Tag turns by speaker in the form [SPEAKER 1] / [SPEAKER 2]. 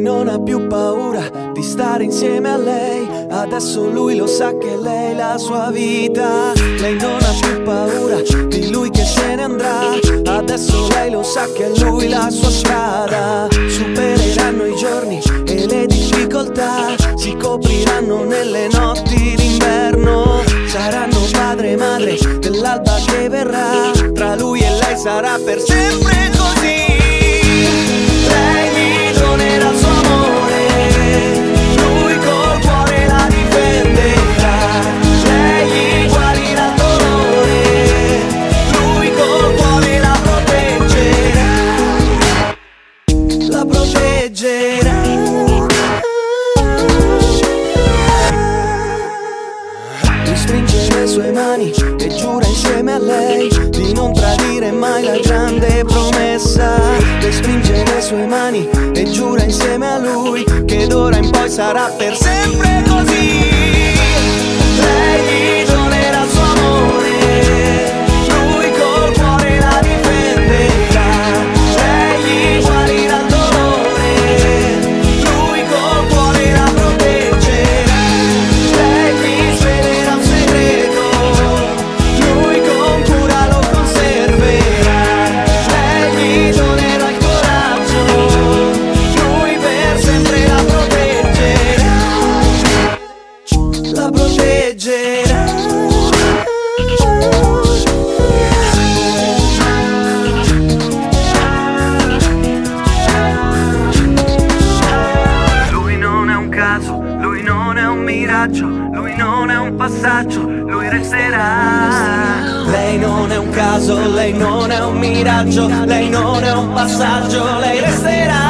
[SPEAKER 1] non ha più paura di stare insieme a lei. Adesso lui lo sa che lei è la sua vita. Lei non ha più paura di lui che se ne andrà. Adesso lei lo sa che è lui la sua strada. Supereranno i giorni e le difficoltà. Si copriranno nelle notti d'inverno. Saranno padre e madre dell'alba che verrà. Tra lui e lei sarà per sempre così. Proteggerà. Lui stringe le sue mani e giura insieme a lei di non tradire mai la grande promessa. Le stringe le sue mani e giura insieme a lui che d'ora in poi sarà per sempre così. La proteggerà. Lui non è un caso, lui non è un miraggio, lui non è un passaggio, lui resterà. Lei non è un caso, lei non è un miraggio, lei non è un passaggio, lei resterà.